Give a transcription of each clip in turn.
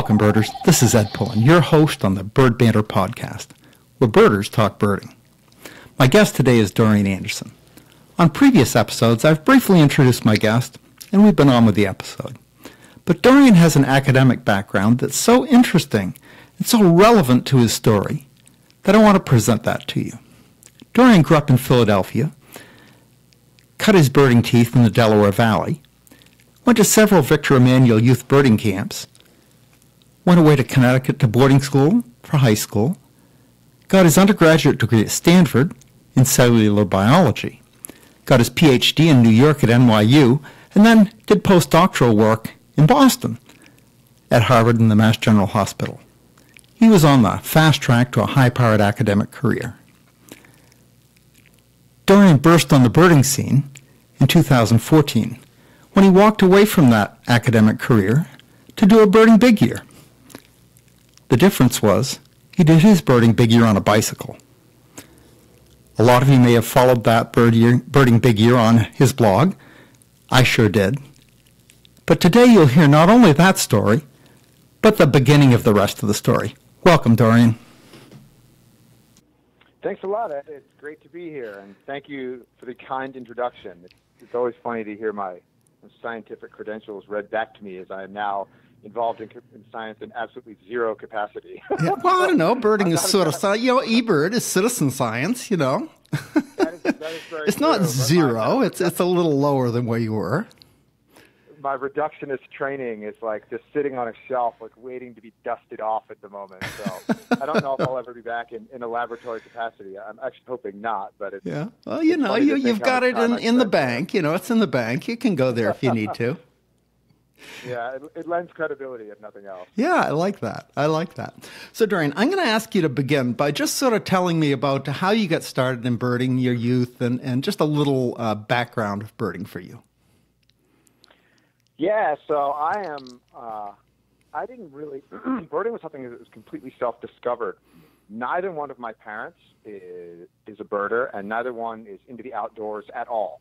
Welcome, birders. This is Ed Pullen, your host on the Bird Banter podcast, where birders talk birding. My guest today is Dorian Anderson. On previous episodes, I've briefly introduced my guest, and we've been on with the episode. But Dorian has an academic background that's so interesting and so relevant to his story that I want to present that to you. Dorian grew up in Philadelphia, cut his birding teeth in the Delaware Valley, went to several Victor Emanuel youth birding camps, went away to Connecticut to boarding school for high school, got his undergraduate degree at Stanford in cellular biology, got his PhD in New York at NYU, and then did postdoctoral work in Boston at Harvard and the Mass General Hospital. He was on the fast track to a high-powered academic career. Dorian burst on the birding scene in 2014 when he walked away from that academic career to do a birding big year. The difference was he did his birding big year on a bicycle. A lot of you may have followed that bird year, birding big year on his blog. I sure did. But today you'll hear not only that story, but the beginning of the rest of the story. Welcome, Dorian. Thanks a lot, Ed. It's great to be here, and thank you for the kind introduction. It's, it's always funny to hear my scientific credentials read back to me as I am now involved in, in science in absolutely zero capacity. yeah, well, I don't know. Birding is sort of science. You know, eBird is citizen science. You know, that is, that is it's true, not zero. It's it's a little lower than where you were my reductionist training is like just sitting on a shelf, like waiting to be dusted off at the moment. So I don't know if I'll ever be back in, in a laboratory capacity. I'm actually hoping not, but it's yeah. Well, you know, you you've got it in in the bank. You know, it's in the bank. You can go there if you need to. Yeah, it, it, lends credibility if nothing else. Yeah, I like that. I like that. So, Dorian, I'm going to ask you to begin by just sort of telling me about how you got started in birding, your youth, and, and just a little uh, background of birding for you. Yeah, so I am. Uh, I didn't really. birding was something that was completely self-discovered. Neither one of my parents is, is a birder, and neither one is into the outdoors at all.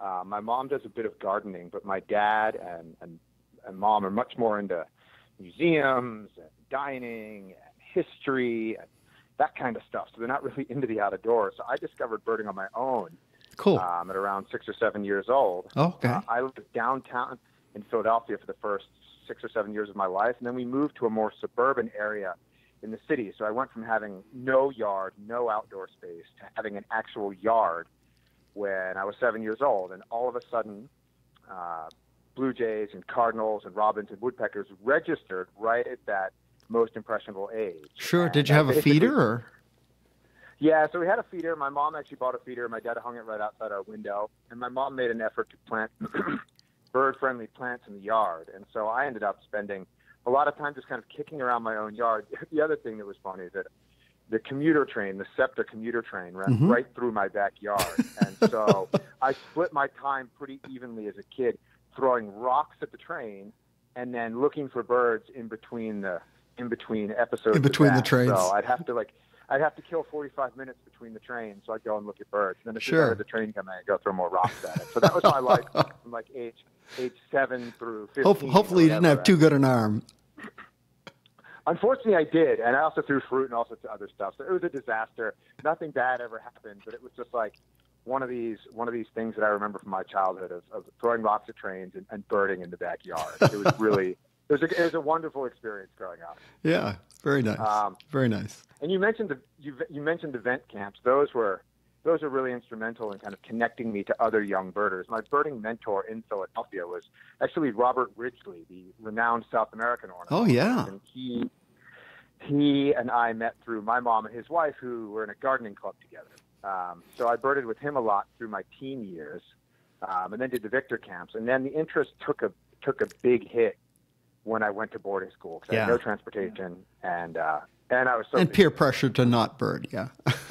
Uh, my mom does a bit of gardening, but my dad and, and and mom are much more into museums and dining and history and that kind of stuff. So they're not really into the out of doors. So I discovered birding on my own. Cool. Um, at around six or seven years old. Okay. Uh, I lived downtown in Philadelphia for the first six or seven years of my life, and then we moved to a more suburban area in the city. So I went from having no yard, no outdoor space, to having an actual yard when I was seven years old, and all of a sudden, uh, blue jays and cardinals and robins and woodpeckers registered right at that most impressionable age. Sure. And Did you have a feeder or? Yeah, so we had a feeder. My mom actually bought a feeder. My dad hung it right outside our window, and my mom made an effort to plant bird friendly plants in the yard. And so I ended up spending a lot of time just kind of kicking around my own yard. the other thing that was funny is that the commuter train, the SEPTA commuter train, ran mm-hmm. right through my backyard. and so I split my time pretty evenly as a kid, throwing rocks at the train and then looking for birds in between the in between episodes. In between the trains. So I'd have to like I'd have to kill 45 minutes between the trains, so I'd go and look at birds. And then as sure. as the train come I'd go throw more rocks at it. So that was my life from like age age seven through 15. Hope, hopefully, you didn't have too good an arm. Unfortunately, I did, and I also threw fruit and all sorts of other stuff. So it was a disaster. Nothing bad ever happened, but it was just like one of these one of these things that I remember from my childhood of, of throwing rocks at trains and, and birding in the backyard. It was really it was, a, it was a wonderful experience growing up. Yeah, very nice. Um, very nice. And you mentioned the you, you mentioned VENT camps. Those were those are really instrumental in kind of connecting me to other young birders. My birding mentor in Philadelphia was actually Robert Ridgely, the renowned South American ornithologist. Oh yeah. And he he and I met through my mom and his wife, who were in a gardening club together. Um, so I birded with him a lot through my teen years, um, and then did the Victor camps. And then the interest took a took a big hit when I went to boarding school because yeah. I had no transportation and uh, and I was so and busy. peer pressure to not bird. Yeah.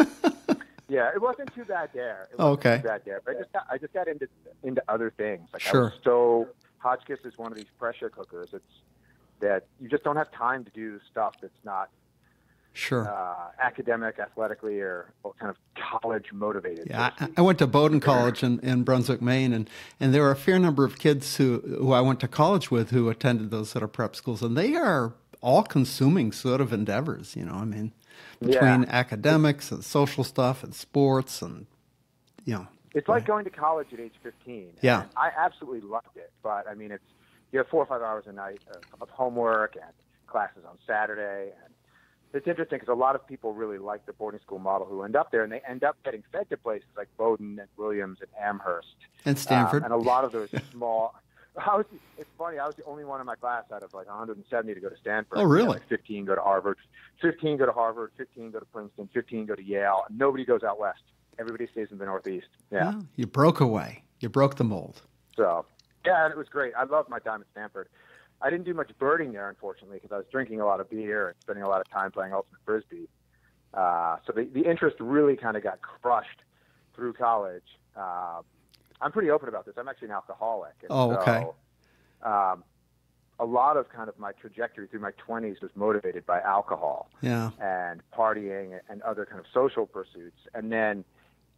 Yeah, it wasn't too bad there. It wasn't okay. Too bad there, but I just got, I just got into into other things. Like sure. I was so Hotchkiss is one of these pressure cookers. It's that you just don't have time to do stuff that's not sure uh, academic, athletically, or, kind of college motivated. Yeah, I, I, went to Bowdoin College in, in Brunswick, Maine, and, and there were a fair number of kids who who I went to college with who attended those sort of prep schools, and they are all-consuming sort of endeavors. You know, I mean, between Yeah. academics and social stuff and sports and you know, It's like going to college at age 15. Yeah. And I absolutely loved it, but I mean, it's you have four or five hours a night of, of homework and classes on Saturday, and it's interesting because a lot of people really like the boarding school model who end up there, and they end up getting fed to places like Bowdoin and Williams and Amherst and Stanford. um, and a lot of those small. I was, it's funny. I was the only one in my class out of like 170 to go to Stanford. Oh, really? Like 15 go to Harvard, 15 go to Harvard, 15 go to Princeton, 15 go to Yale. Nobody goes out west. Everybody stays in the Northeast. Yeah. Yeah, you broke away. You broke the mold. So yeah, and it was great. I loved my time at Stanford. I didn't do much birding there, unfortunately, because I was drinking a lot of beer and spending a lot of time playing ultimate frisbee. Uh, so the the interest really kind of got crushed through college. Uh, I'm pretty open about this. I'm actually an alcoholic. And Oh, okay. So, um, a lot of kind of my trajectory through my 20s was motivated by alcohol Yeah. and partying and other kind of social pursuits. And then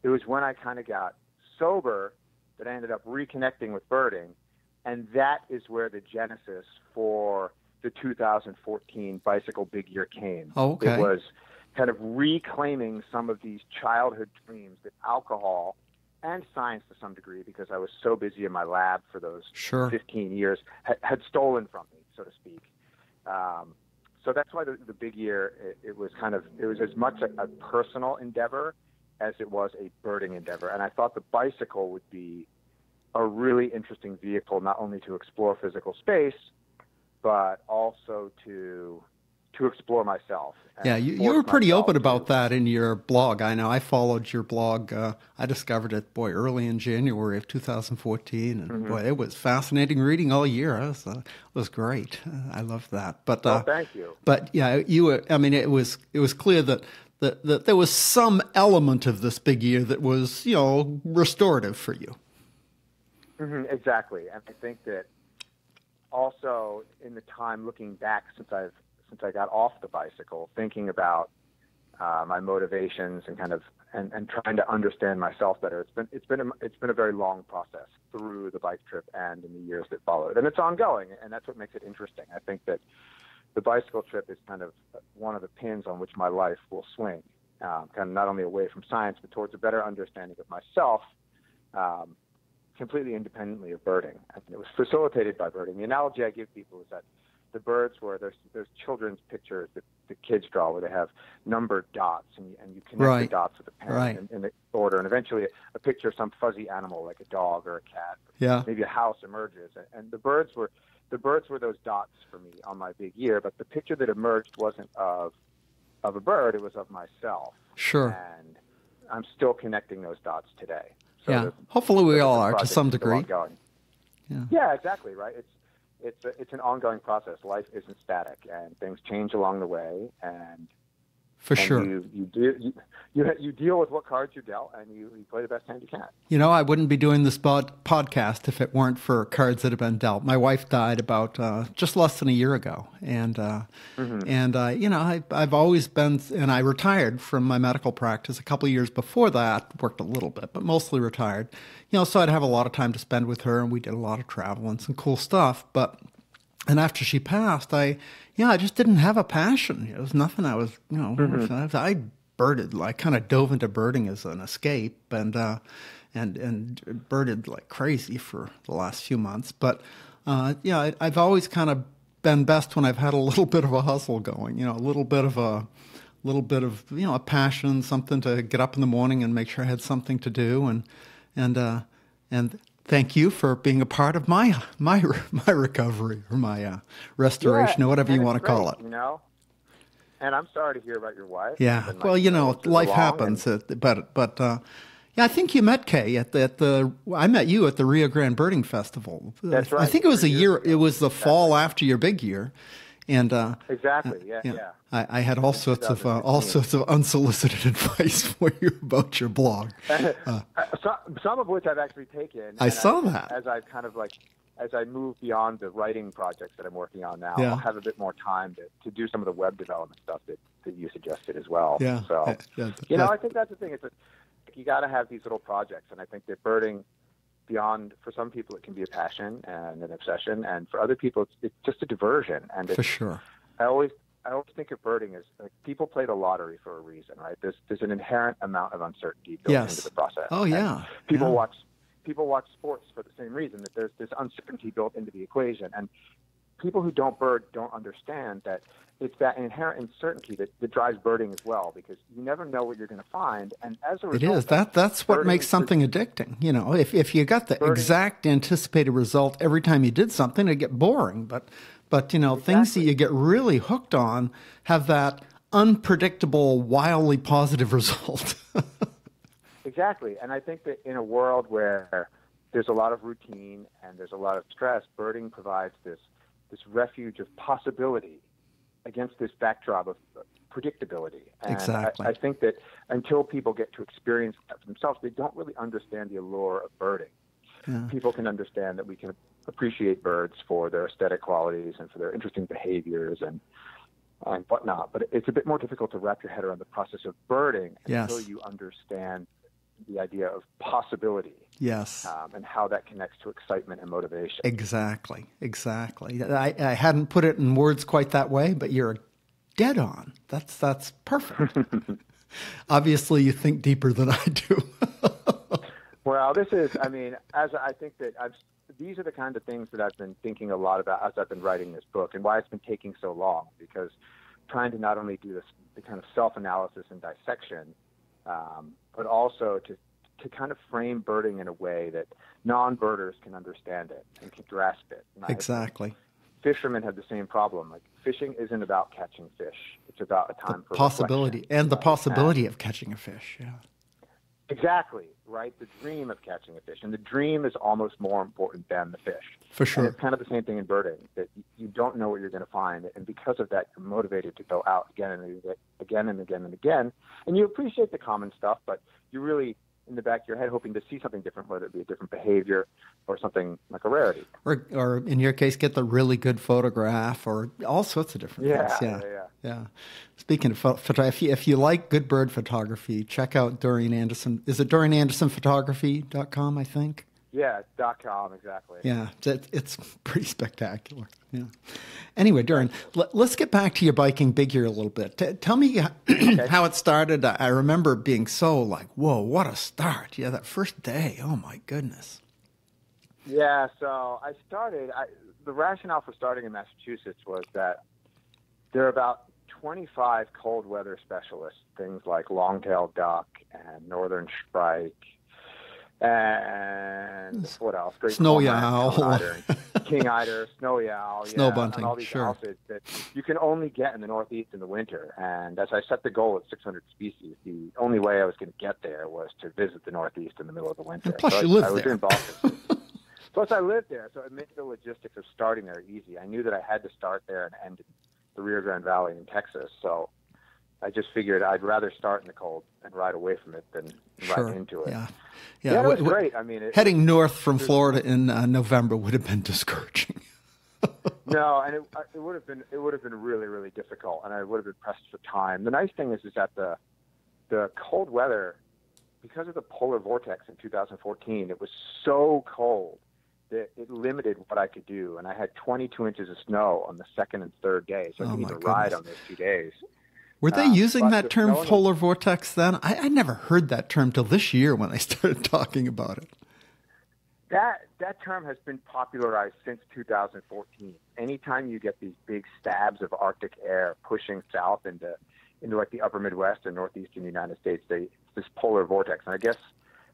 it was when I kind of got sober that I ended up reconnecting with birding. And that is where the genesis for the 2014 Bicycle Big Year came. Oh, okay. It was kind of reclaiming some of these childhood dreams that alcohol and science to some degree, because I was so busy in my lab for those Sure. 15 years, had, had stolen from me, so to speak. Um, so that's why the, the big year it, it was kind of it was as much a, a personal endeavor as it was a birding endeavor, and I thought the bicycle would be a really interesting vehicle not only to explore physical space, but also to to explore myself. Yeah, you, you were pretty open about to- that in your blog. I know I followed your blog. Uh, I discovered it, boy, early in January of 2014, and Mm-hmm. boy, it was fascinating reading all year. It was, uh, it was great. Uh, I loved that. But Well, uh, thank you. But yeah, you were. I mean, it was it was clear that. That, that there was some element of this big year that was, you know, restorative for you. Hmm exactly, and I think that also in the time looking back since I've since I got off the bicycle, thinking about uh, my motivations and kind of and, and trying to understand myself better. It's been it's been a, it's been a very long process through the bike trip and in the years that followed, and it's ongoing, and that's what makes it interesting. I think that the bicycle trip is kind of one of the pins on which my life will swing, um, kind of not only away from science but towards a better understanding of myself. Um, completely independently of birding. And it was facilitated by birding. The analogy I give people is that the birds were there's there's children's pictures that the kids draw where they have numbered dots and you, and you connect Right. the dots with a pen Right. in, in the order and eventually a, a picture of some fuzzy animal like a dog or a cat Yeah. maybe a house emerges and, and the birds were the birds were those dots for me on my big year but the picture that emerged wasn't of of a bird it was of myself Sure. and I'm still connecting those dots today so Yeah. Hopefully, we all are to some degree. Yeah. Yeah, exactly. Right. It's it's a, it's an ongoing process. Life isn't static, and things change along the way. And For and sure. you you do you, you you deal with what cards you're dealt, and you, you play the best hand you can. You know, I wouldn't be doing this pod- podcast if it weren't for cards that have been dealt. My wife died about uh, just less than a year ago, and uh, and uh, you know, I, I've always been, and I retired from my medical practice a couple of years before that. Worked a little bit, but mostly retired. You know, so I'd have a lot of time to spend with her, and we did a lot of travel and some cool stuff. But and after she passed, I, yeah, I just didn't have a passion. It was nothing. I was, you know, I, I birded, like kind of dove into birding as an escape, and uh, and and birded like crazy for the last few months. But uh, yeah, I, I've always kind of been best when I've had a little bit of a hustle going. You know, a little bit of a little bit of you know a passion, something to get up in the morning and make sure I had something to do, and and uh, and thank you for being a part of my my my recovery or my uh, restoration Yeah, or whatever you want to call it. You know. And I'm sorry to hear about your wife. Yeah. Like, Well, you know, life happens. and- uh, But but uh, yeah, I think you met Kay at the, at the. I met you at the Rio Grande Birding Festival. That's right. I think it was a year. ago. It was the fall after your big year, and uh, Exactly. Yeah. yeah, Yeah. I, I had all sorts of uh, all sorts of unsolicited advice for you about your blog. Uh, some, some of which I've actually taken. I saw as- that. As I've kind of like, as I move beyond the writing projects that I'm working on now, Yeah. I'll have a bit more time to, to do some of the web development stuff that, that you suggested as well. Yeah, So, uh, yeah, you know, I think that's the thing. It's a, you got to have these little projects, and I think that birding, beyond for some people, it can be a passion and an obsession, and for other people, it's, it's just a diversion. And for sure. I always I always think of birding as like people play the lottery for a reason, right? There's there's an inherent amount of uncertainty built Yes. into the process. Oh And yeah. people yeah. watch people watch sports for the same reason that there's this uncertainty built into the equation and people who don't bird don't understand that it's that inherent uncertainty that, that drives birding as well because you never know what you're going to find and as a result it is that that's what makes something addicting. You know, if if you got the Birding- exact anticipated result every time you did something, it'd get boring. But but you know, things that you get really hooked on have that unpredictable, wildly positive result. Exactly. And I think that in a world where there's a lot of routine and there's a lot of stress, birding provides this this refuge of possibility against this backdrop of predictability. And Exactly. I, I think that until people get to experience that for themselves, they don't really understand the allure of birding. Yeah. People can understand that we can appreciate birds for their aesthetic qualities and for their interesting behaviors and and whatnot. But it's a bit more difficult to wrap your head around the process of birding Yes. until you understand the idea of possibility yes. um, and how that connects to excitement and motivation. Exactly, exactly. I, I hadn't put it in words quite that way, but you're dead on. That's that's perfect. Obviously, you think deeper than I do. Well, this is, I mean, as I think that I've, these are the kind of things that I've been thinking a lot about as I've been writing this book and why it's been taking so long because trying to not only do this, the kind of self analysis and dissection, um, but also to, to kind of frame birding in a way that non birders can understand it and can grasp it. And exactly. fishermen have the same problem. Like fishing isn't about catching fish; it's about a time for Possibility and the possibility of catching a fish. Yeah. Exactly right. The dream of catching a fish, and the dream is almost more important than the fish. For And sure. it's kind of the same thing in birding that you don't know what you're going to find, and because of that, you're motivated to go out again and again and again and again. And you appreciate the common stuff, but you really, in the back of your head, hoping to see something different, whether it be a different behavior or something like a rarity. Or, or in your case, get the really good photograph, or all sorts of different Yeah, things. yeah, yeah. Yeah. Speaking of pho- photo, if you, if you like good bird photography, check out Dorian Anderson. Is it DorianAndersonPhotography.com, I think? Yeah, dot com exactly. Yeah, it's, it's pretty spectacular. Yeah. Anyway, Dorian, let, us get back to your biking big year a little bit. T- tell me how, how it started. I remember being so like, whoa, what a start. Yeah, that first day. Oh, my goodness. Yeah, so I started. I, the rationale for starting in Massachusetts was that there are about 25 cold weather specialists, things like longtail duck and northern shrike, and what else? Great Snowy owl. king eider, snowy owl, Snow yeah, bunting, and all these sure. owls that you can only get in the Northeast in the winter. And as I set the goal at 600 species, the only way I was going to get there was to visit the Northeast in the middle of the winter. And plus So you I, live I was there. in Boston. Plus, I lived there, so it made the logistics of starting there easy. I knew that I had to start there and end in the Rio Grande Valley in Texas, so I just figured I'd rather start in the cold and ride away from it than Sure. right into it. Yeah. Yeah, Yeah. it was great. I mean, it, Heading north from Florida in uh, November would have been discouraging. no, and it, uh, it would have been it would have been really really difficult, and I would have been pressed for time. The nice thing is is that the the cold weather, because of the polar vortex in 2014, it was so cold that it limited what I could do, and I had 22 inches of snow on the second and third day, so I Oh, couldn't my even ride on those two days. Were they Uh, using that term snow- polar vortex then? I, I never heard that term till this year when they started talking about it. That that term has been popularized since 2014. Anytime you get these big stabs of Arctic air pushing south into into like the upper Midwest and northeastern United States, they this polar vortex. And I guess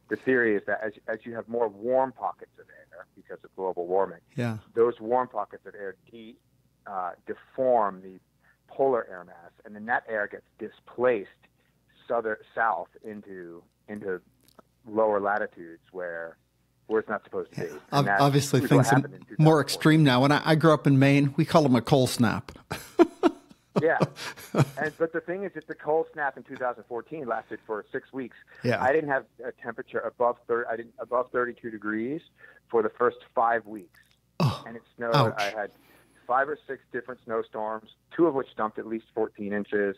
the theory is that as as you have more warm pockets of air because of global warming, Yeah. those warm pockets of air de, uh, deform the polar air mass, and then that air gets displaced southern south into into lower latitudes where where it's not supposed to be. And Ob- Obviously, things are more extreme now. When I, I grew up in Maine, we call them a cold snap. yeah, and but the thing is, that the cold snap in 2014 lasted for six weeks. Yeah. I didn't have a temperature above 30. I didn't above 32 degrees for the first five weeks, Oh, and it snowed. ouch. I had five or six different snowstorms, two of which dumped at least 14 inches.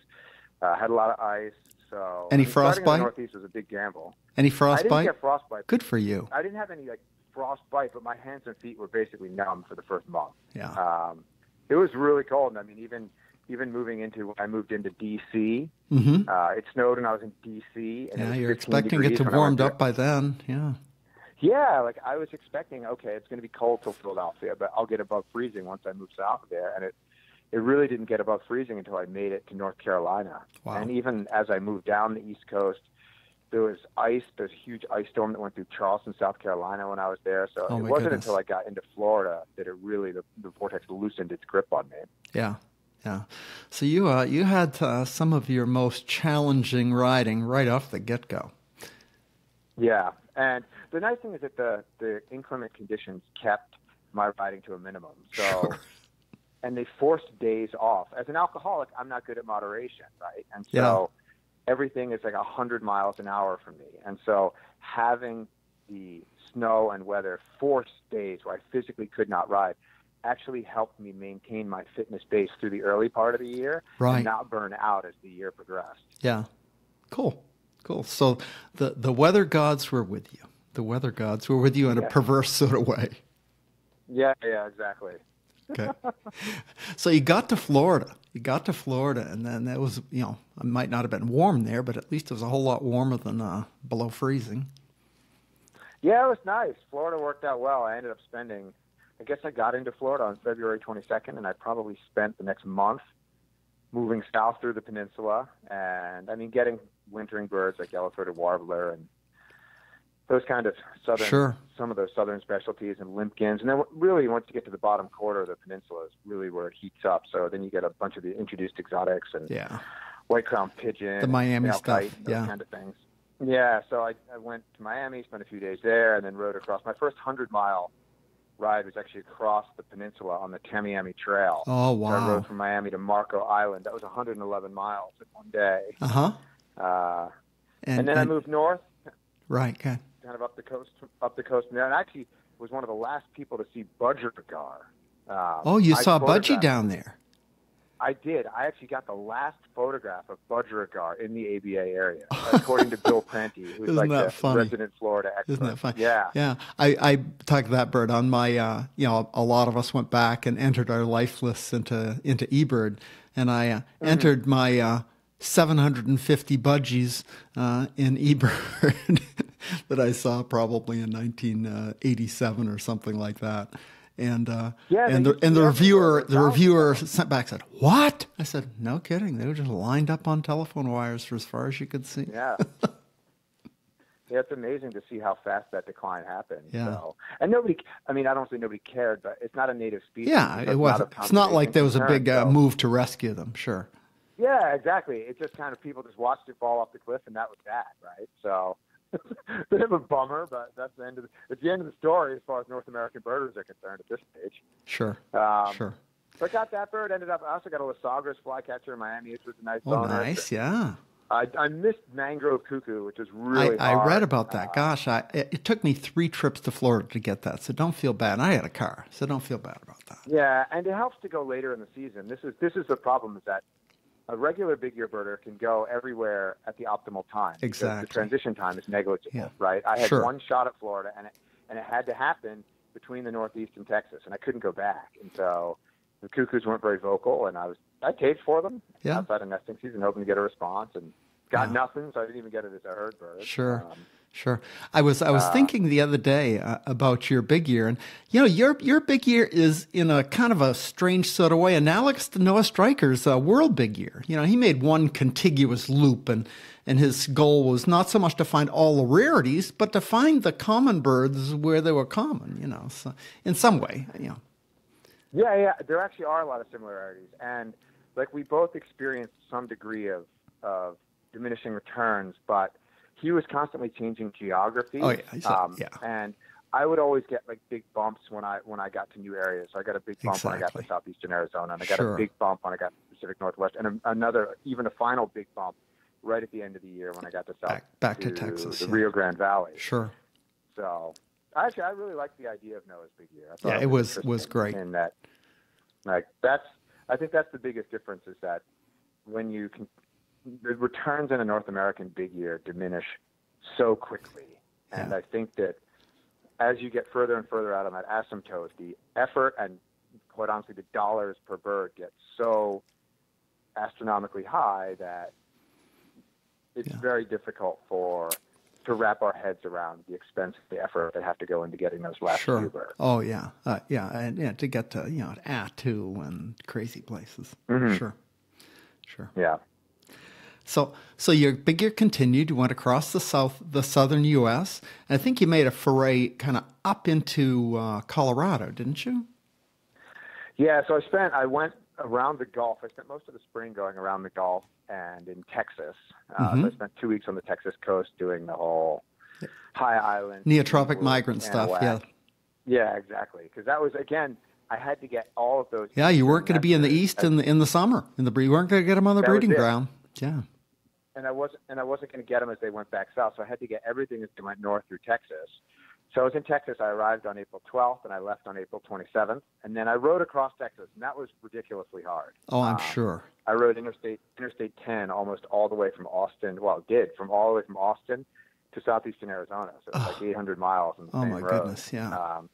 Uh, had a lot of ice. So Any frostbite? the Northeast was a big gamble. Any I didn't frostbite? get frostbite. Good for you. I didn't have any like frostbite, but my hands and feet were basically numb for the first month. Yeah. Um, it was really cold, and I mean, even even moving into when I moved into DC. Mm-hmm. Uh, it snowed when I was in DC. And Yeah, you're expecting it to warmed up by then. Yeah. Yeah, like I was expecting. Okay, it's going to be cold till Philadelphia, but I'll get above freezing once I move south of there, and it it really didn't get above freezing until I made it to North Carolina. Wow. And even as I moved down the East Coast, there was ice. There's a huge ice storm that went through Charleston, South Carolina, when I was there. So Oh, it wasn't goodness. until I got into Florida that it really the, the vortex loosened its grip on me. Yeah. Yeah. So you uh, you had uh, some of your most challenging riding right off the get go. Yeah, and the nice thing is that the the inclement conditions kept my riding to a minimum. So, and they forced days off. As an alcoholic, I'm not good at moderation, right? And so Yeah. everything is like a hundred miles an hour for me. And so having the snow and weather forced days where I physically could not ride actually helped me maintain my fitness base through the early part of the year Right. and not burn out as the year progressed. Yeah. Cool. Cool. So the the weather gods were with you. The weather gods were with you in a perverse sort of way. Yeah, yeah, exactly. Okay. so you got to Florida. You got to Florida, and then that was, you know, it might not have been warm there, but at least it was a whole lot warmer than uh, below freezing. Yeah, it was nice. Florida worked out well. I ended up spending, I guess I got into Florida on February 22nd, and I probably spent the next month moving south through the peninsula. And I mean, getting wintering birds like yellow-throated warbler and those kind of southern, Sure. some of those southern specialties and limpkins. And then really, once you get to the bottom quarter of the peninsula, is really where it heats up. So then you get a bunch of the introduced exotics and Yeah. white crown pigeon, The Miami stuff, kite, those yeah. kind of things. Yeah, so I, I went to Miami, spent a few days there, and then rode across. My first hundred mile ride was actually across the peninsula on the Tamiami Trail. Oh, So I rode from Miami to Marco Island. That was 111 miles in one day. Uh huh. Uh, and, then I moved north, Right. Okay. kind of up the coast, up the coast and actually was one of the last people to see Budgerigar. Um, Oh, you I saw Budgie down there. I did. I actually got the last photograph of Budgerigar in the ABA area, according to Bill Pranty, who's Isn't like that the funny? resident Florida expert. Isn't that fun? Yeah. Yeah. I, I talked that bird on my, uh, you know, a lot of us went back and entered our life lists into, into eBird. And I uh, Mm-hmm. entered my uh, 750 budgies uh, in eBird that I saw probably in 1987 or something like that. And uh, Yeah, and the and the reviewer the reviewer sent back said what I said no kidding they were just lined up on telephone wires for as far as you could see Yeah. yeah, it's amazing to see how fast that decline happened. Yeah. So, and nobody, I mean, I don't say nobody cared, but it's not a native species. Yeah, it was. not It's not like there was a big uh, move to rescue them. Sure. Yeah, exactly. It just kind of people just watched it fall off the cliff, and that was that, right? So, bit of a bummer, but that's the end of the, it's the end of the story as far as North American birders are concerned at this stage. Sure. Um, sure. So I got that bird. Ended up. I also got a La Sagra's flycatcher in Miami, which was a nice Oh, nice. Yeah. I, I missed mangrove cuckoo, which is really. I hard. read about that. Uh, Gosh, I, it, it took me three trips to Florida to get that. So don't feel bad. I had a car, so don't feel bad about that. Yeah, and it helps to go later in the season. This is this is the problem is that a regular big year birder can go everywhere at the optimal time. Exactly. The transition time is negligible, Yeah. right? I had Sure. one shot at Florida, and it and it had to happen between the Northeast and Texas, and I couldn't go back. And so the cuckoos weren't very vocal, and I was I caged for them Yeah. outside of nesting season, hoping to get a response, and got nothing. So I didn't even get it as a heard bird. Sure. Um, Sure. I was I was Uh, thinking the other day uh, about your big year, and you know your your big year is in a kind of a strange sort of way analogous to Noah Strycker's uh, world big year. You know, he made one contiguous loop, and and his goal was not so much to find all the rarities, but to find the common birds where they were common. You know, so in some way, you know. Yeah, yeah. There actually are a lot of similarities, and like we both experienced some degree of of diminishing returns, but he was constantly changing geography. Oh, yeah, a- um, yeah. And I would always get like big bumps when I when I got to new areas. So I got a big bump when I got to southeastern Arizona, and I got Sure. a big bump when I got to Pacific Northwest, and a, another even a final big bump right at the end of the year when I got to south Back- back to Texas, the yeah. Rio Grande Valley. Sure. So actually, I really like the idea of Noah's Big Year. I thought Yeah, it was- interesting was great. In that, like that's, I think that's the biggest difference is that when you can, the returns in a North American Big Year diminish so quickly, and I think that as you get further and further out on that asymptote, the effort and quite honestly the dollars per bird get so astronomically high that it's Yeah. very difficult for to wrap our heads around the expense, the effort that have to go into getting those last few birds. Oh yeah, uh, yeah, and yeah, to get to you know at two and crazy places. Mm-hmm. Sure, sure. Yeah. So, so your big year continued. You went across the south, the southern U.S. And I think you made a foray kind of up into uh, Colorado, didn't you? Yeah, so I spent, I went around the Gulf. I spent most of the spring going around the Gulf and in Texas. Uh, Mm-hmm. so I spent two weeks on the Texas coast doing the whole high island, Neotropic migrant stuff. Yeah, Yeah, exactly. Because that was again, I had to get all of those. yeah. You weren't going to be in the east in the in the summer. In the you weren't going to get them on the breeding ground. Yeah. And I wasn't and I wasn't going to get them as they went back south. So I had to get everything as they went north through Texas. So I was in Texas. I arrived on April 12th, and I left on April 27th. And then I rode across Texas, and that was ridiculously hard. Oh, I'm Uh, sure. I rode Interstate Interstate 10 almost all the way from Austin. Well, it did from all the way from Austin to southeastern Arizona. So it's like 800 miles on the Oh, same my road. goodness, yeah. Um,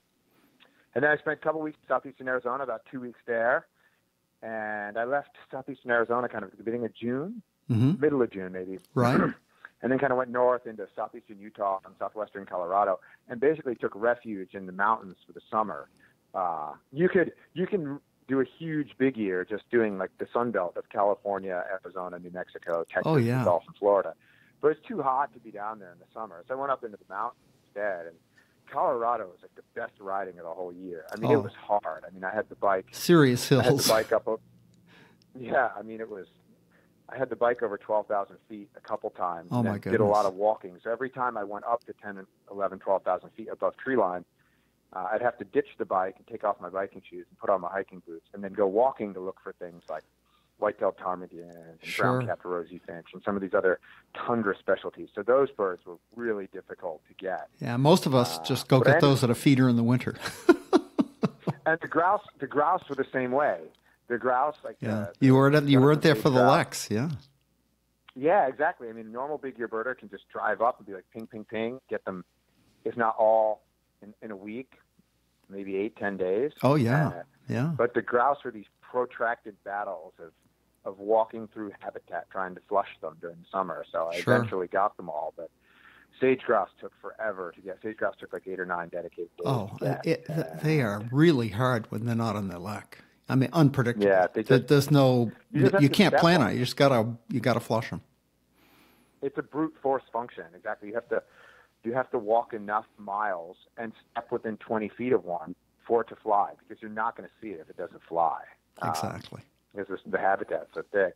and then I spent a couple weeks in southeastern Arizona, about two weeks there. And I left southeastern Arizona kind of at the beginning of June, hmm middle of June maybe. Right. and then kind of went north into southeastern Utah and southwestern Colorado, and basically took refuge in the mountains for the summer. Uh, you could you can do a huge big year just doing like the Sun Belt of California, Arizona, New Mexico, Texas, Oh, yeah. the Gulf, and Florida, but it's too hot to be down there in the summer. So I went up into the mountains instead, and Colorado was like the best riding of the whole year. I mean, Oh. it was hard. I mean, I had the bike Serious hills. I had the bike up. o- Yeah, I mean it was. I had the bike over twelve thousand feet a couple times. Oh, and Did a lot of walking. So every time I went up to 10, 11, 12,000 feet above tree line, uh, I'd have to ditch the bike and take off my biking shoes and put on my hiking boots, and then go walking to look for things like white-tailed ptarmigan and Sure. brown-capped rosy finch and some of these other tundra specialties. So those birds were really difficult to get. Yeah, most of us Uh, just go get I- those at a feeder in the winter. And the grouse, the grouse were the same way. The grouse, like Yeah, uh, you weren't you weren't there for the grouse. Leks. Yeah. Yeah, exactly. I mean, normal big year birder can just drive up and be like ping, ping, ping, get them, if not all, in, in a week, maybe eight, ten days. Oh yeah, Uh, yeah. but the grouse are these protracted battles of of walking through habitat trying to flush them during the summer. So I Sure. eventually got them all, but sage grouse took forever to get. Sage grouse took like eight or nine dedicated days. Oh, it, they are really hard when they're not on their lek. I mean, unpredictable. Yeah, There- just- there's no you you, just have to can't plan on it. You just gotta you gotta flush them. it's a brute force function. Exactly. You have to you have to walk enough miles and step within 20 feet of one for it to fly because you're not going to see it if it doesn't fly. Um, Exactly. because this, the habitat's so thick.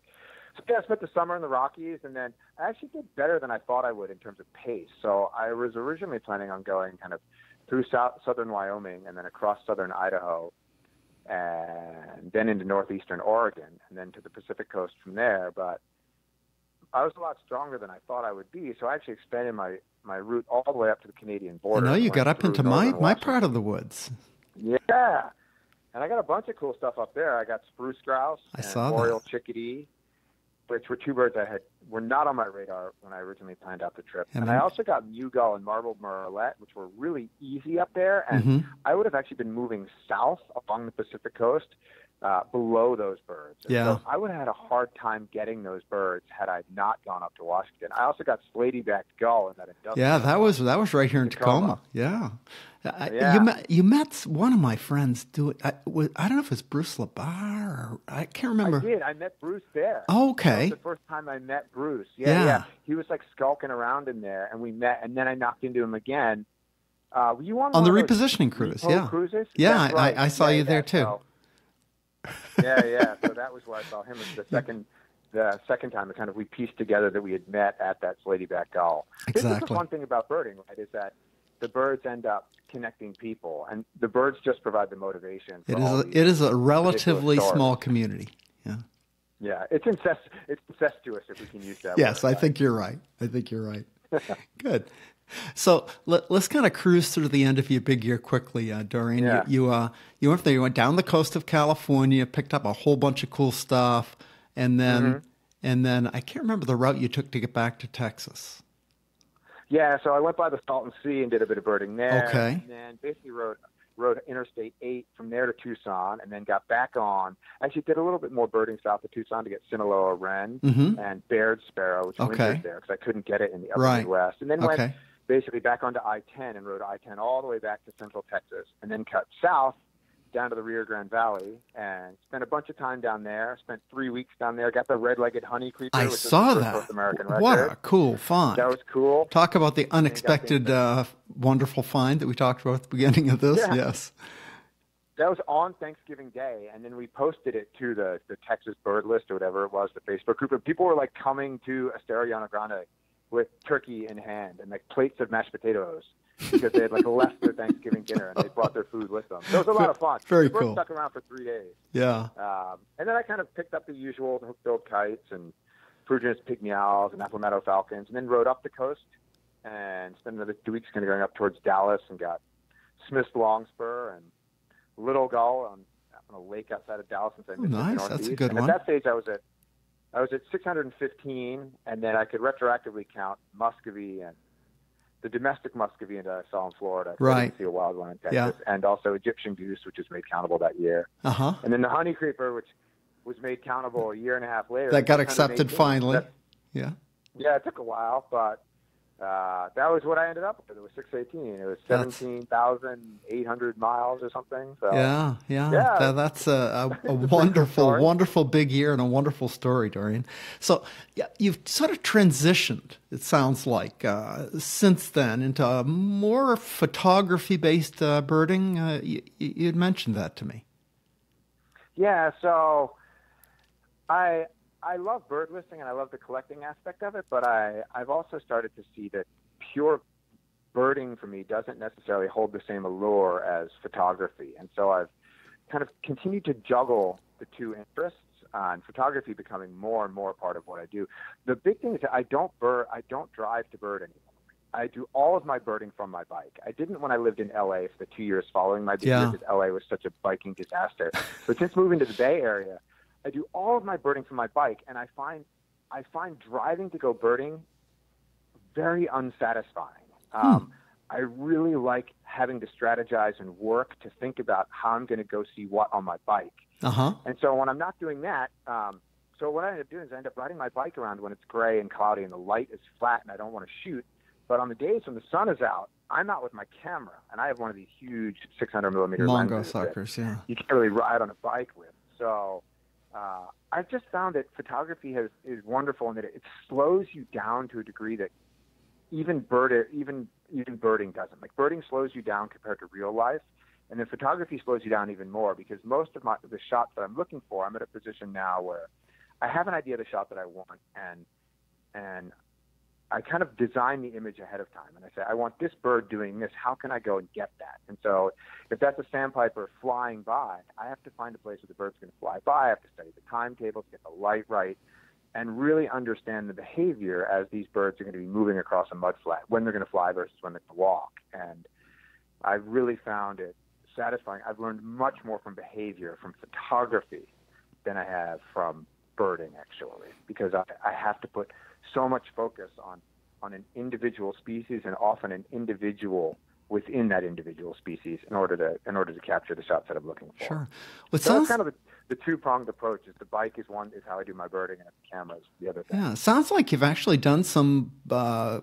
So yeah, I spent the summer in the Rockies, and then I actually did better than I thought I would in terms of pace. So I was originally planning on going kind of through south, southern Wyoming and then across southern Idaho, and then into northeastern Oregon, and then to the Pacific coast from there. But I was a lot stronger than I thought I would be, so I actually expanded my my route all the way up to the Canadian I border. know you got up into my northern my Washington. part of the woods. Yeah. And I got a bunch of cool stuff up there. I got spruce grouse I saw that. boreal chickadee, which were two birds I had were not on my radar when I originally planned out the trip. Yeah, and. I also got mew gull and marbled murrelet, which were really easy up there. And Mhm. I would have actually been moving south along the Pacific coast uh, below those birds. And Yeah. So I would have had a hard time getting those birds had I not gone up to Washington. I also got slaty-backed gull in that industrial. Yeah, that was that was right here in Tacoma. Tacoma. Yeah. I, Yeah. You met you met one of my friends do it. I, was, I don't know if it was Bruce Labar or I can't remember. I did. I met Bruce there. Oh, That was okay. the first time I met Bruce. Yeah, Yeah. yeah, He was like skulking around in there, and we met, and then I knocked into him again. Uh, were you on On the one repositioning cruise, yeah. cruises? Yeah, That's I- I saw Yeah, you there, too. so- yeah, yeah. So that was where I saw him. It was the second, the second time. It kind of we pieced together that we had met at that slatyback gull. This is Exactly. the fun thing about birding, right? Is that the birds end up connecting people, and the birds just provide the motivation. For It is a, it is a relatively small community. Yeah. Yeah, it's incest. It's incestuous if we can use that. Yes, word. I think you're right. I think you're right. Good. So let, us kind of cruise through the end of your big year quickly, uh, Dorian. Yeah. You you, uh, you went there. You went down the coast of California, picked up a whole bunch of cool stuff, and then Mm-hmm. and then I can't remember the route you took to get back to Texas. Yeah, so I went by the Salton Sea and did a bit of birding there. Okay. And then basically rode rode Interstate 8 from there to Tucson, and then got back on. Actually, did a little bit more birding south of Tucson to get Sinaloa wren Mm-hmm. and Baird sparrow, which Okay. winters there because I couldn't get it in the upper Right. Midwest. And then went Okay. basically back onto I-10 and rode I-10 all the way back to Central Texas, and then cut south down to the Rio Grande Valley and spent a bunch of time down there. Spent three weeks down there. Got the red-legged honey creeper. I which is saw the that. North American What record. a cool find. That was cool. Talk about the unexpected, uh, wonderful find that we talked about at the beginning of this. Yeah. Yes. That was on Thanksgiving Day, and then we posted it to the the Texas Bird List or whatever it was, the Facebook group, and people were like coming to Estero Llano Grande with turkey in hand and like plates of mashed potatoes because they had like left their Thanksgiving dinner and they brought their food with them. So it was a lot of fun. Very cool. Stuck around for three days, Yeah. um, and then I kind of picked up the usual hook-billed kites and ferruginous pygmy owls and aplomado falcons, and then rode up the coast and spent another two weeks kind of going up towards Dallas and got Smith's longspur and little gull on, on a lake outside of Dallas in Oh, nice. That's a good and one. At that stage, I was at I was at 615, and then I could retroactively count Muscovy and the domestic Muscovy that I saw in Florida. I Right. didn't see a wild one in Texas, Yeah. and also Egyptian goose, which was made countable that year, Uh huh. and then the honey creeper, which was made countable a year and a half later. That got accepted finally. That's- Yeah. yeah, it took a while, but uh, that was what I ended up with. It was 618. It was 17,800 miles or something. So Yeah, yeah, Yeah. That- that's a, a, a wonderful, story. wonderful big year and a wonderful story, Dorian. So, yeah, you've sort of transitioned. It sounds like uh, since then into a more photography-based uh, birding. Uh, you, you'd mentioned that to me. Yeah, so I I love bird listing and I love the collecting aspect of it, but I I've also started to see that pure birding for me doesn't necessarily hold the same allure as photography, and so I've kind of continued to juggle the two interests. Uh, and photography becoming more and more part of what I do. The big thing is that I don't bird, I don't drive to bird anymore. I do all of my birding from my bike. I didn't when I lived in LA for the two years following my Yeah. because LA was such a biking disaster. But since moving to the Bay Area, I do all of my birding from my bike, and I find I find driving to go birding very unsatisfying. Um, I really like having to strategize and work to think about how I'm going to go see what on my bike. Uh huh. And so when I'm not doing that, um, so what I end up doing is I end up riding my bike around when it's gray and cloudy and the light is flat and I don't want to shoot. But on the days when the sun is out, I'm out with my camera and I have one of these huge 600 millimeter Mongo lenses suckers. Yeah. you can't really ride on a bike with. So uh, I've just found that photography has is wonderful in that it, slows you down to a degree that even bird even even birding doesn't. Like birding slows you down compared to real life, and then photography slows you down even more because most of my the shots that I'm looking for, I'm at a position now where I have an idea of the shot that I want, and and I kind of design the image ahead of time, and I say I want this bird doing this. How can I go and get that? And so if that's a sandpiper flying by, I have to find a place where the bird's going to fly by. I have to study the timetable to get the light right and really understand the behavior as these birds are going to be moving across a mud flat, when they're going to fly versus when they're going to walk. And I've really found it satisfying. I've learned much more from behavior, from photography, than I have from birding, actually, because I, I have to put so much focus on, on an individual species and often an individual within that individual species in order to in order to capture the shots that I'm looking for. Sure. Well, So sounds that's kind of the, the two pronged approach. Is the bike is one is how I do my birding, and the camera is the other thing. Yeah, sounds like you've actually done some uh,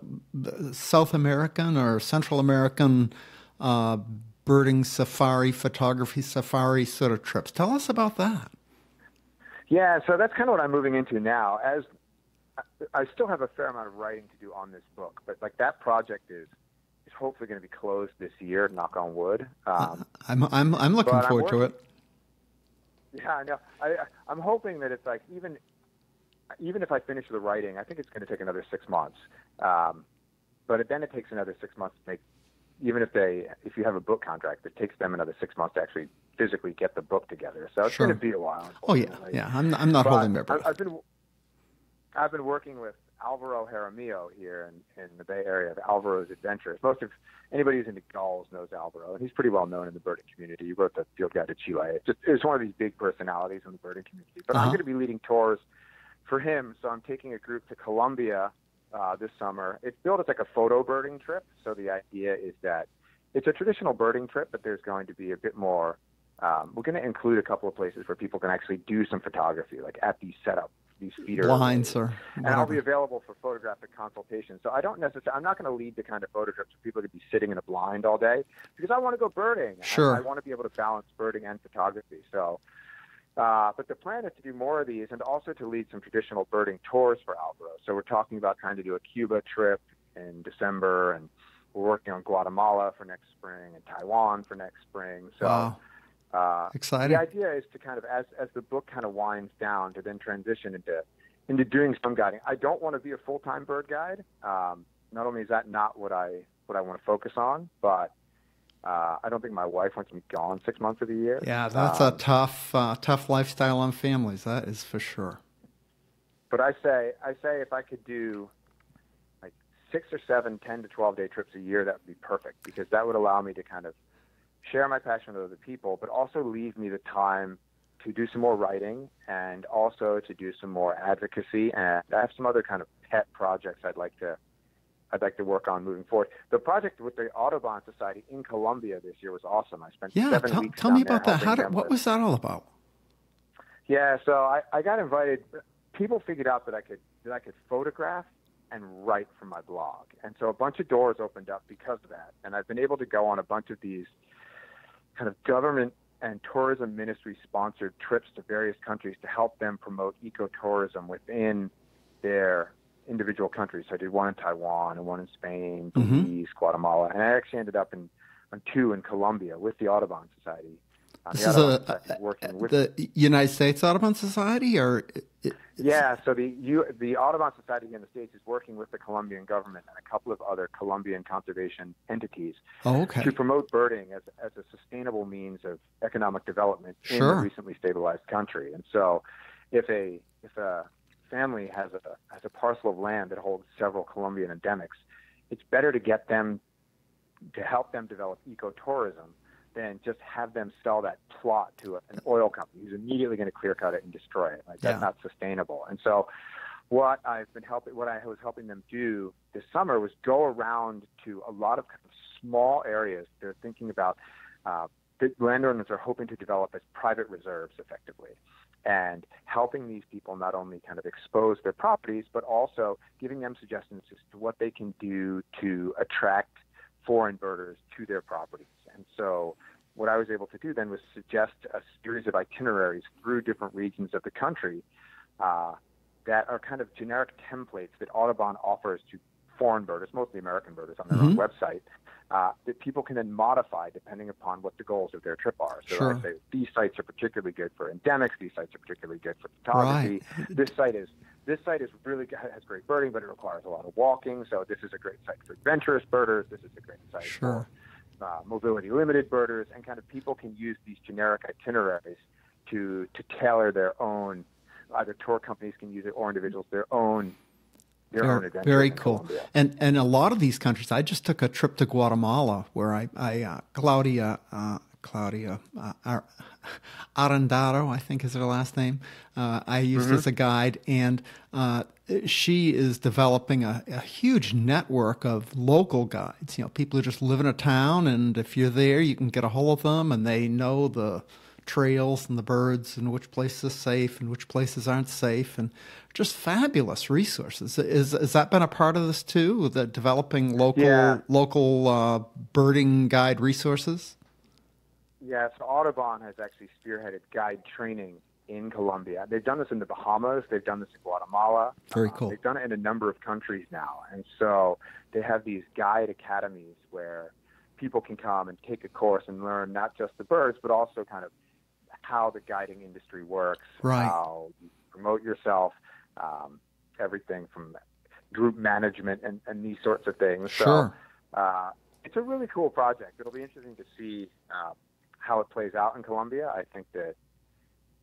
South American or Central American uh, birding safari, photography safari sort of trips. Tell us about that. Yeah, so that's kind of what I'm moving into now. As I still have a fair amount of writing to do on this book, but like that project is is hopefully going to be closed this year. Knock on wood. Um, I'm I'm I'm looking But I'm forward to it. Yeah, I know. I, I'm hoping that it's like even even if I finish the writing, I think it's going to take another six months. Um, but then it takes another six months to make. Even if they, if you have a book contract, it takes them another six months to actually physically get the book together. So it's Sure. going to be a while. Oh yeah, yeah. I'm I'm not But holding my breath. I- I've been I've been working with Alvaro Jaramillo here in, in the Bay Area of Alvaro's Adventures. Most of anybody who's into gulls knows Alvaro, and he's pretty well known in the birding community. He wrote the Field Guide to Chile. It's just it's one of these big personalities in the birding community. But I'm Uh-huh. going to be leading tours for him, so I'm taking a group to Colombia uh, this summer. It's billed as like a photo birding trip. So the idea is that it's a traditional birding trip, but there's going to be a bit more. Um, we're going to include a couple of places where people can actually do some photography, like at these setup, these feeder blinds or and I'll be available for photographic consultation. So I don't necessarily, I'm not going to lead the kind of photo trips where people are going to be sitting in a blind all day because I want to go birding. Sure. I, I want to be able to balance birding and photography. So, uh, but the plan is to do more of these and also to lead some traditional birding tours for Alvaro. So we're talking about trying to do a Cuba trip in December and we're working on Guatemala for next spring and Taiwan for next spring. So, wow. Uh, Exciting. The idea is to kind of, as as the book kind of winds down, to then transition into into doing some guiding. I don't want to be a full time bird guide. Um, not only is that not what I what I want to focus on, but uh, I don't think my wife wants me gone six months of the year. Yeah, that's Um, a tough uh, tough lifestyle on families. That is for sure. But I say, I say, if I could do like six or seven, ten to twelve day trips a year, that would be perfect because that would allow me to kind of share my passion with other people, but also leave me the time to do some more writing and also to do some more advocacy. And I have some other kind of pet projects I'd like to. I'd like to work on moving forward. The project with the Audubon Society in Colombia this year was awesome. I spent Yeah, seven tell, weeks tell me about that. How did, what with- was that all about? yeah, so I, I got invited. People figured out that I could that I could photograph and write for my blog, and so a bunch of doors opened up because of that. And I've been able to go on a bunch of these kind of government and tourism ministry sponsored trips to various countries to help them promote ecotourism within their individual countries. So I did one in Taiwan and one in Spain, Mhm. Belize, Guatemala, and I actually ended up in on two in Colombia with the Audubon Society. This the is a, the United States Audubon Society, or Yeah, so the you, the Audubon Society in the States is working with the Colombian government and a couple of other Colombian conservation entities oh, okay, to promote birding as, as a sustainable means of economic development in a recently stabilized country. And so, if a if a family has a has a parcel of land that holds several Colombian endemics, it's better to get them to help them develop ecotourism than just have them sell that plot to an oil company who's immediately going to clear cut it and destroy it. Like that's Yeah. not sustainable. And so, what I've been helping, what I was helping them do this summer was go around to a lot of, kind of small areas. They're thinking about uh, the landowners are hoping to develop as private reserves effectively. And helping these people not only kind of expose their properties, but also giving them suggestions as to what they can do to attract foreign birders to their properties. And so, what I was able to do then was suggest a series of itineraries through different regions of the country uh, that are kind of generic templates that Audubon offers to foreign birders, mostly American birders, on their own website, uh, that people can then modify depending upon what the goals of their trip are. So Sure. I say these sites are particularly good for endemics. These sites are particularly good for photography. This site is this site is really has great birding, but it requires a lot of walking. So this is a great site for adventurous birders. This is a great site Sure. for uh, mobility limited birders, and kind of people can use these generic itineraries to to tailor their own. Either tour companies can use it, or individuals their own very, very cool. Colombia. And and a lot of these countries, I just took a trip to Guatemala where I, I uh, Claudia uh, Claudia uh, Arendaro, I think is her last name. Uh, I used as a guide, and uh, she is developing a, a huge network of local guides. You know, people who just live in a town, and if you're there, you can get a hold of them, and they know the trails and the birds and which places are safe and which places aren't safe and just fabulous resources. Is has that been a part of this too? The developing local Yeah. local uh, birding guide resources. Yeah, so Audubon has actually spearheaded guide training in Colombia. They've done this in the Bahamas. They've done this in Guatemala. Very Uh, cool. they've done it in a number of countries now, and so they have these guide academies where people can come and take a course and learn not just the birds, but also kind of how the guiding industry works, Right. how you promote yourself, um, everything from group management and, and these sorts of things. Sure. So uh, it's a really cool project. It'll be interesting to see uh, how it plays out in Colombia. I think that,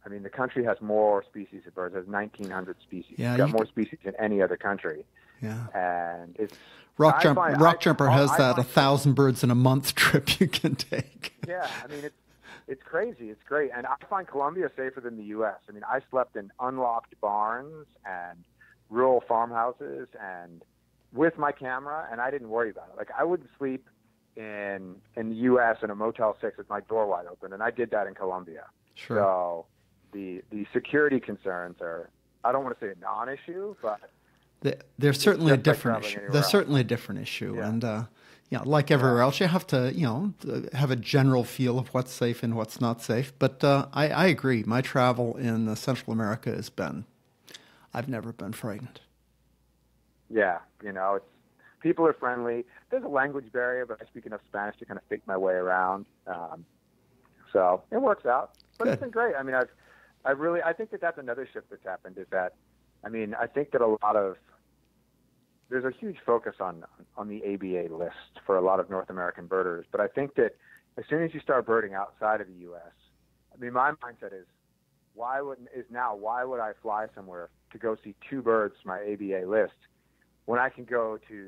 I mean, the country has more species of birds. It has 1,900 species. Yeah, it's got more species than any other country. Yeah. And it's Rock, jump, find- Rock I- Jumper I- has I that a thousand birds in a month trip you can take. yeah, I mean it's it's crazy. It's great, and I find Colombia safer than the U.S. I mean, I slept in unlocked barns and rural farmhouses, and with my camera, and I didn't worry about it. Like I wouldn't sleep in in the U.S. in a Motel Six with my door wide open, and I did that in Colombia. Sure. So the the security concerns are I don't want to say a non-issue, but they, they're certainly a different issue. They're else. certainly a different issue, Yeah. and uh, you know, like everywhere else, you have to you know have a general feel of what's safe and what's not safe. But uh, I, I agree. My travel in uh, Central America has been. I've never been frightened. yeah, you know, it's people are friendly. There's a language barrier, but I speak enough Spanish to kind of fake my way around. Um, so it works out. But Good. it's been great. I mean, I've, I really, I think that that's another shift that's happened. Is that, I mean, I think that a lot of there's a huge focus on on the ABA list for a lot of North American birders, but I think that as soon as you start birding outside of the U.S., I mean, my mindset is why would is now why would I fly somewhere to go see two birds from my ABA list when I can go to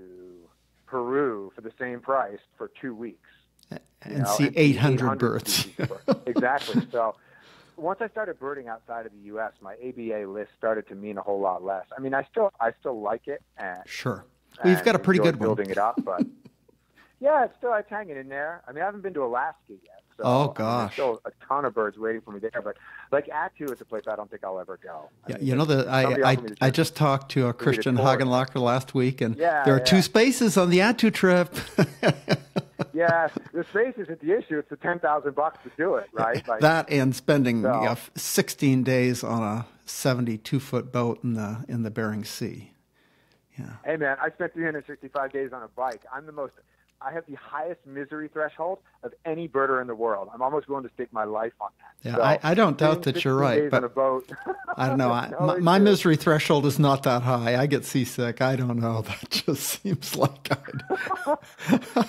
Peru for the same price for two weeks you And know, see and 800 birds. species exactly. So once I started birding outside of the U.S., my ABA list started to mean a whole lot less. I mean, I still I still like it, and Sure. Well, you've and got a pretty good one. building it up, but yeah, it's still it's hanging in there. I mean, I haven't been to Alaska yet. So, Oh, I mean, there's gosh. still a ton of birds waiting for me there. But like Attu is a place I don't think I'll ever go. I Yeah, mean, you know that I I, the I just talked to a Christian tour. Hagenlocher last week, and Yeah, there are two spaces on the Attu trip. yeah, the space isn't the issue. It's the ten thousand bucks to do it, right? Like, that and spending So- yeah, 16 days on a 72 foot boat in the in the Bering Sea. Yeah. Hey man, I spent 365 days on a bike. I'm the most. I have the highest misery threshold of any birder in the world. I'm almost willing to stake my life on that. Yeah, So, I- I don't doubt that you're 16 right, but on a boat. I don't know. I, my, my misery threshold is not that high. I get seasick. I don't know. That just seems like I'd.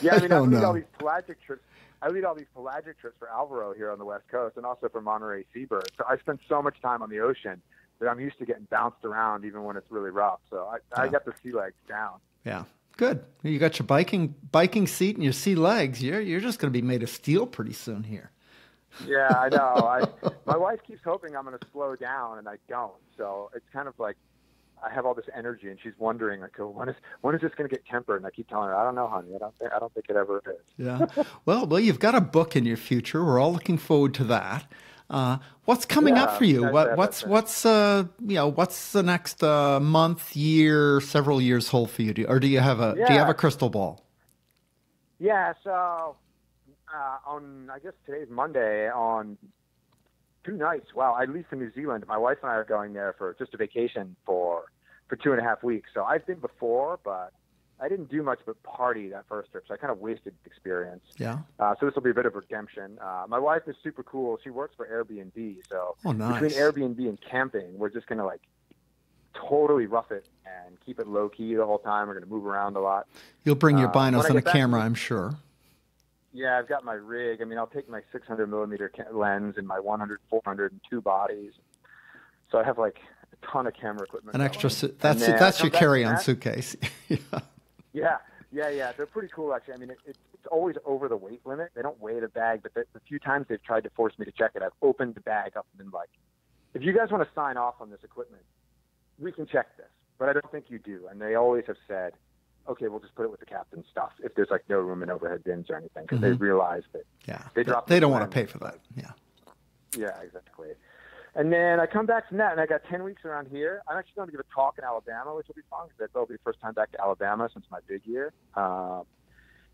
Yeah, I mean, I, don't lead all know. these pelagic trips. I lead all these pelagic trips for Alvaro here on the West Coast, and also for Monterey Seabird. So I spend so much time on the ocean that I'm used to getting bounced around, even when it's really rough. So I, I Yeah. got the sea legs down. Yeah, good. You got your biking biking seat and your sea legs. You're you're just going to be made of steel pretty soon here. Yeah, I know. I my wife keeps hoping I'm going to slow down, and I don't. So it's kind of like I have all this energy, and she's wondering, like, oh, when is when is this going to get tempered? And I keep telling her, I don't know, honey. I don't think I don't think it ever is. Yeah. well, well, you've got a book in your future. We're all looking forward to that. Uh, what's coming up for you? What, what's what's uh you know what's the next uh, month, year, several years hold for you? Do, or do you have a do you have a crystal ball? Yeah. So uh, on I guess today's Monday on two nights. Wow, I leave for New Zealand. My wife and I are going there for just a vacation for for two and a half weeks. So I've been before, but I didn't do much but party that first trip. So I kind of wasted experience. Yeah. Uh, so this will be a bit of redemption. Uh, my wife is super cool. She works for Airbnb. So Oh, nice. between Airbnb and camping, we're just going to like totally rough it and keep it low key the whole time. We're going to move around a lot. You'll bring your Uh, binos I and a back- camera, I'm sure. Yeah, I've got my rig. I mean, I'll take my 600 millimeter ca- lens and my 100, 400, and two bodies. So I have like a ton of camera equipment. An extra. Su- that's that's your carry-on suitcase. yeah. Yeah, yeah, yeah. They're pretty cool, actually. I mean, it, it, it's always over the weight limit. They don't weigh the bag, but the, the few times they've tried to force me to check it, I've opened the bag up and been like, if you guys want to sign off on this equipment, we can check this. But I don't think you do. And they always have said, okay, we'll just put it with the captain's stuff if there's like no room in overhead bins or anything, because they mm-hmm. realize that Yeah. They They, drop they the don't want to pay for that. Yeah. Yeah, exactly. And then I come back from that, and I got 10 weeks around here. I'm actually going to give a talk in Alabama, which will be fun because that'll be the first time back to Alabama since my big year. Um,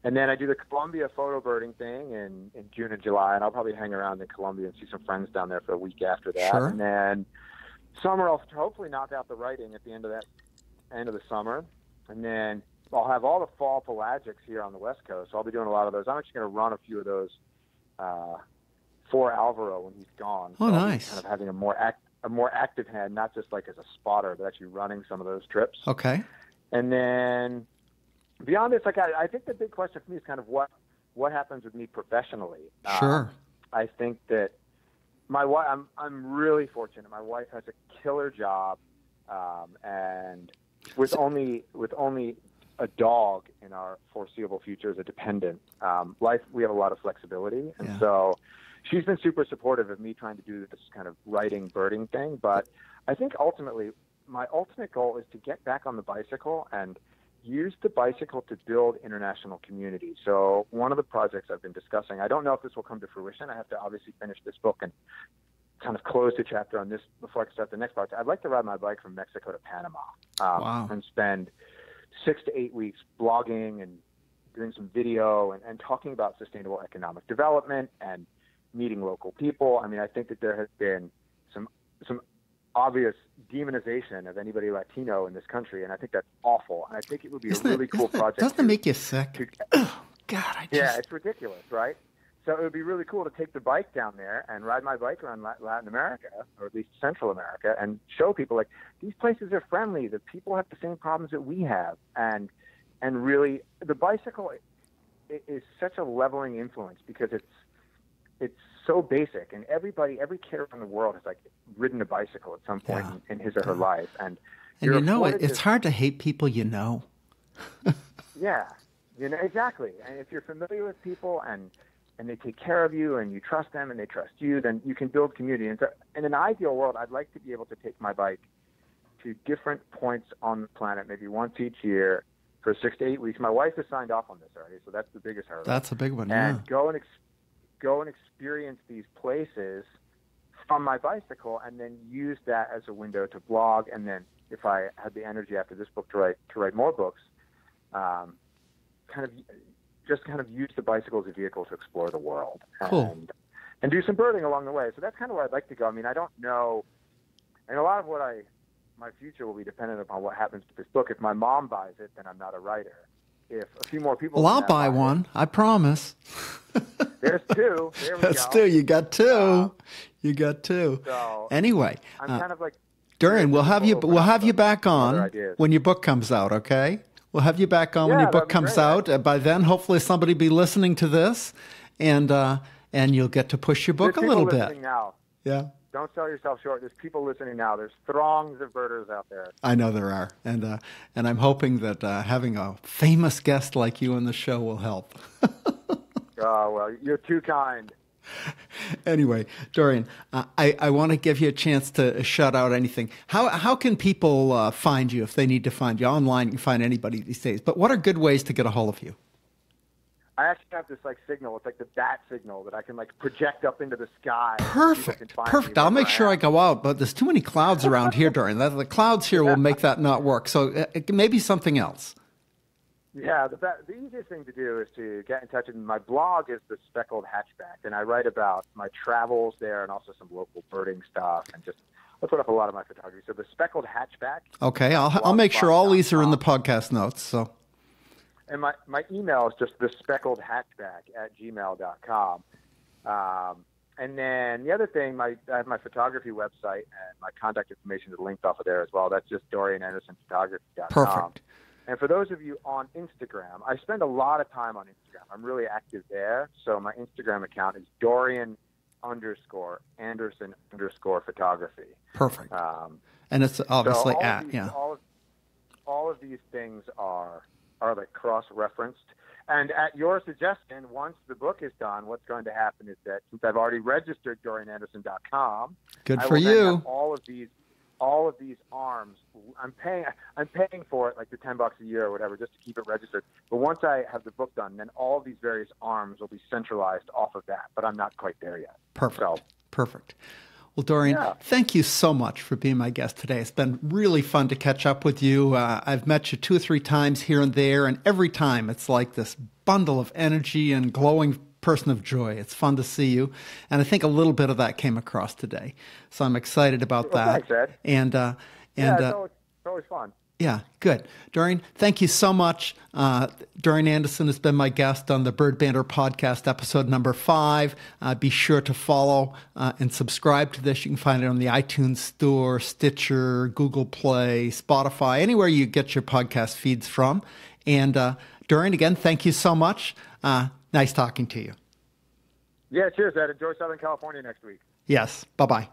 and then I do the Colombia photo birding thing in, in June and July, and I'll probably hang around in Colombia and see some friends down there for a week after that. Sure. And then summer, I'll hopefully knock out the writing at the end of that end of the summer. And then I'll have all the fall pelagics here on the West Coast. So I'll be doing a lot of those. I'm actually going to run a few of those uh, for Alvaro when he's gone. Oh, So nice. Kind of having a more act, a more active hand, not just like as a spotter, but actually running some of those trips. Okay. And then beyond this, like I, I think the big question for me is kind of what what happens with me professionally. Uh, Sure. I think that my wife, I'm I'm really fortunate. My wife has a killer job, um, and with only with only a dog in our foreseeable future as a dependent, um, life we have a lot of flexibility, and Yeah. so she's been super supportive of me trying to do this kind of writing birding thing. But I think ultimately, my ultimate goal is to get back on the bicycle and use the bicycle to build international community. So one of the projects I've been discussing, I don't know if this will come to fruition. I have to obviously finish this book and kind of close the chapter on this before I can start the next project. I'd like to ride my bike from Mexico to Panama um, wow. and spend six to eight weeks blogging and doing some video and, and talking about sustainable economic development and meeting local people. I mean, I think that there has been some some obvious demonization of anybody Latino in this country, and I think that's awful. And I think it would be Isn't a really it, cool project. Doesn't to, it make you sick? to, oh, God, I just... yeah, it's ridiculous, right? So it would be really cool to take the bike down there and ride my bike around Latin America, or at least Central America, and show people like these places are friendly. The people have the same problems that we have, and and really the bicycle is such a leveling influence because it's it's so basic, and everybody, every kid around the world has like ridden a bicycle at some point Yeah. in, in his or her life, and And you're know, it, it's hard to hate people you know. Yeah, you know exactly. And if you're familiar with people and and they take care of you and you trust them and they trust you, then you can build community. And so, in an ideal world, I'd like to be able to take my bike to different points on the planet, maybe once each year for six to eight weeks. My wife has signed off on this already, so that's the biggest hurdle. That's a big one. Yeah. and go and ex- go and experience these places from my bicycle, and then use that as a window to blog. And then, if I had the energy after this book to write to write more books, um, kind of just kind of use the bicycle as a vehicle to explore the world Cool. and and do some birding along the way. So that's kind of where I'd like to go. I mean, I don't know, and a lot of what I my future will be dependent upon what happens with this book. If my mom buys it, then I'm not a writer. If a few more people, Well, I'll buy it- one. I promise. There's two. There we That's go. two. You got two. Uh, you got two. So Anyway, I'm uh, kind of like Dorian, we'll have you. We'll have you back on when your book comes out. Okay. We'll have you back on when your book comes great. out. Uh, by then, hopefully, somebody be listening to this, and uh, and you'll get to push your book there's a little people bit. listening now. Yeah. Don't sell yourself short. There's people listening now. There's throngs of birders out there. I know there are, and uh, and I'm hoping that uh, having a famous guest like you on the show will help. Oh well, you're too kind. anyway, Dorian, uh, I, I want to give you a chance to shout out anything. How how can people uh, find you if they need to find you online? You can find anybody these days. But what are good ways to get a hold of you? I actually have this like signal. It's like the bat signal that I can like project up into the sky. Perfect, perfect. I'll make sure I go out, but there's too many clouds around here, Dorian. The, the clouds here will make that not work. So uh, maybe something else. Yeah, the, the easiest thing to do is to get in touch. And my blog is the Speckled Hatchback, and I write about my travels there and also some local birding stuff and just I put up a lot of my photography. So the Speckled Hatchback, Okay, I'll I'll make sure all these are in the podcast notes. So and my, my email is just the speckled hatchback at gmail.com. Um, and then the other thing, my I have my photography website and my contact information is linked off of there as well. That's just DorianAndersonPhotography.com. perfect. And for those of you on Instagram, I spend a lot of time on Instagram. I'm really active there. So my Instagram account is Dorian underscore Anderson underscore photography. Perfect. Um, And it's so obviously all at these, yeah. all of, all of these things are are like cross referenced. And at your suggestion, once the book is done, what's going to happen is that since I've already registered DorianAnderson.com, Good for you. have all of these all of these arms. I'm paying I'm paying for it like the ten bucks a year or whatever just to keep it registered. But once I have the book done, then all of these various arms will be centralized off of that. But I'm not quite there yet. Perfect. So Perfect. Well, Dorian, Yeah. thank you so much for being my guest today. It's been really fun to catch up with you. Uh, I've met you two or three times here and there, and every time it's like this bundle of energy and glowing person of joy. It's fun to see you, and I think a little bit of that came across today. So I'm excited about Well, that. thanks, Ed. And uh, yeah, it's, uh, always, it's always fun. yeah, good. Dorian, thank you so much. Uh, Dorian Anderson has been my guest on the Bird Banter podcast, episode number five. Uh, be sure to follow uh, and subscribe to this. You can find it on the iTunes Store, Stitcher, Google Play, Spotify, anywhere you get your podcast feeds from. And uh, Dorian, again, thank you so much. Nice talking to you. Yeah, cheers, Ed. Enjoy Southern California next week. Yes. Bye bye.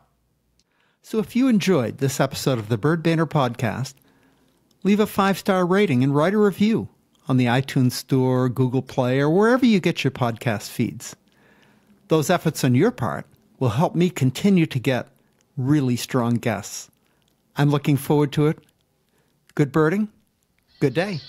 So if you enjoyed this episode of the Bird Banter podcast, leave a five star rating and write a review on the iTunes Store, Google Play, or wherever you get your podcast feeds. Those efforts on your part will help me continue to get really strong guests. I'm looking forward to it. Good birding Good day.